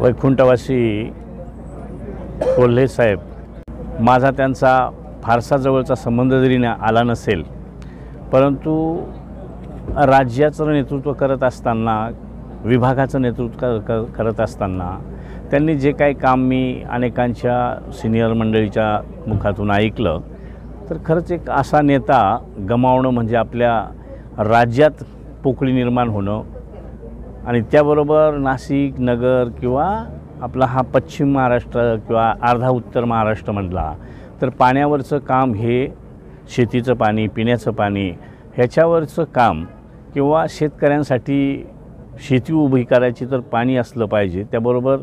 वैकुंठवासी कोल्हे साहेब माझा त्यांचा फारसा जवळचा संबंध जरी ना आला नसेल परंतु राज्याचं नेतृत्व करत असताना विभागाचं नेतृत्व कर कर करत असताना त्यांनी जे काही काम मी अनेकांच्या सिनियर मंडळीच्या मुखातून ऐकलं तर खरंच एक असा नेता गमावणं म्हणजे आपल्या राज्यात पोकळी निर्माण होणं आणि त्याबरोबर नाशिक नगर किंवा आपला हा पश्चिम महाराष्ट्र किंवा अर्धा उत्तर महाराष्ट्र म्हटला तर पाण्यावरचं काम हे शेतीचं पाणी पिण्याचं पाणी ह्याच्यावरचं काम किंवा शेतकऱ्यांसाठी शेती उभी करायची तर पाणी असलं पाहिजे त्याबरोबर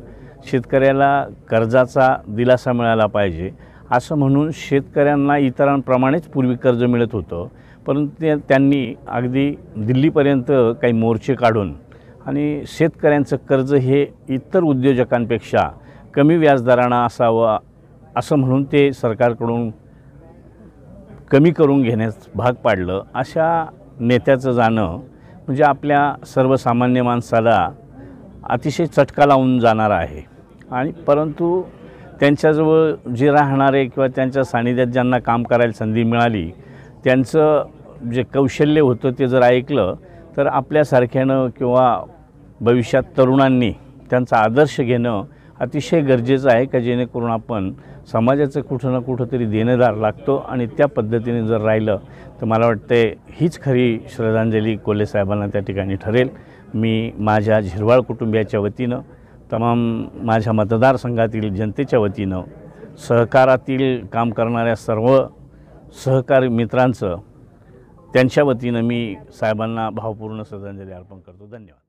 शेतकऱ्याला कर्जाचा दिलासा मिळाला पाहिजे असं म्हणून शेतकऱ्यांना इतरांप्रमाणेच पूर्वी कर्ज मिळत होतं. परंतु ते त्यांनी अगदी दिल्लीपर्यंत काही मोर्चे काढून आणि शेतकऱ्यांचं कर्ज हे इतर उद्योजकांपेक्षा कमी व्याजदरानं असावं असं म्हणून ते सरकारकडून कमी करून घेण्यास भाग पाडलं. अशा नेत्याचं जाणं म्हणजे आपल्या सर्वसामान्य माणसाला अतिशय चटका लावून जाणार आहे. आणि परंतु त्यांच्याजवळ जे राहणारे किंवा त्यांच्या सानिध्यात ज्यांना काम करायला संधी मिळाली त्यांचं जे कौशल्य होतं ते जर ऐकलं तर आपल्यासारख्यानं किंवा भविष्यात तरुणांनी त्यांचा आदर्श घेणं अतिशय गरजेचं आहे का जेणेकरून आपण समाजाचं कुठं ना कुठं तरी देणेदार लागतो आणि त्या पद्धतीने जर राहिलं तर मला वाटते हीच खरी श्रद्धांजली कोल्हे साहेबांना त्या ठिकाणी ठरेल. मी माझ्या झिरवाळ कुटुंबियाच्या वतीनं तमाम माझ्या मतदारसंघातील जनतेच्या वतीनं सहकारातील काम करणाऱ्या सर्व सहकारी मित्रांचं त्यांच्या वतीनं मी साहेबांना भावपूर्ण श्रद्धांजली अर्पण करतो. धन्यवाद.